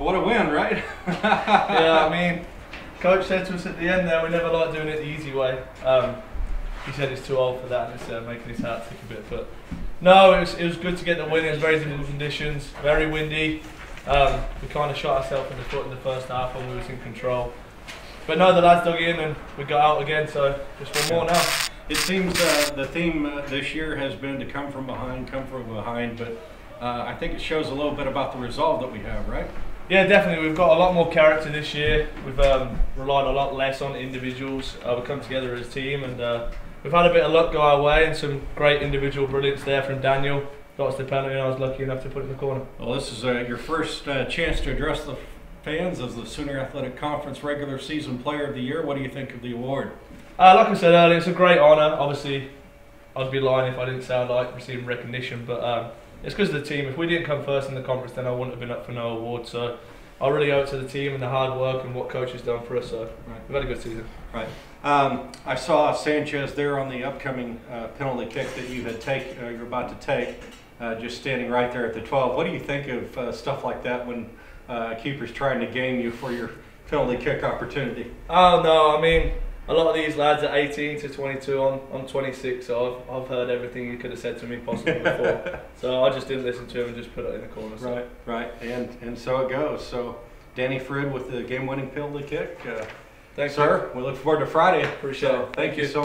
What a win, right? yeah, I mean, coach said to us at the end there, we never like doing it the easy way. Um, he said he's too old for that and it's uh, making his heart tick a bit. But no, it was, it was good to get the win. It was very difficult conditions, very windy. Um, we kind of shot ourselves in the foot in the first half when we was in control. But no, the lads dug in and we got out again, so just one more now. It seems uh, the theme uh, this year has been to come from behind, come from behind, but uh, I think it shows a little bit about the resolve that we have, right? Yeah, definitely. We've got a lot more character this year. We've um, relied a lot less on individuals. Uh, we've come together as a team and uh, we've had a bit of luck go our way and some great individual brilliance there from Daniel. Got us the penalty and I was lucky enough to put it in the corner. Well, this is uh, your first uh, chance to address the fans as the Sooner Athletic Conference regular season player of the year. What do you think of the award? Uh, like I said earlier, it's a great honour. Obviously, I'd be lying if I didn't say I'd like receiving recognition, but um, it's because of the team. If we didn't come first in the conference, then I wouldn't have been up for no award. So I really owe it to the team and the hard work and what coach has done for us. So Right. we've had a good season. Right. Um, I saw Sanchez there on the upcoming uh, penalty kick that you had take, uh, you're about to take, uh, just standing right there at the 12. What do you think of uh, stuff like that when uh, a keeper's trying to game you for your penalty kick opportunity? Oh no, I mean a lot of these lads are 18 to 22. I'm, I'm 26, so I've, I've heard everything you could have said to me possibly before. so I just didn't listen to him and just put it in the corner. So. Right, right, and and so it goes. So Danny Frid with the game-winning penalty kick. Uh, Thanks, sir, we look forward to Friday. Appreciate So, it. Thank you so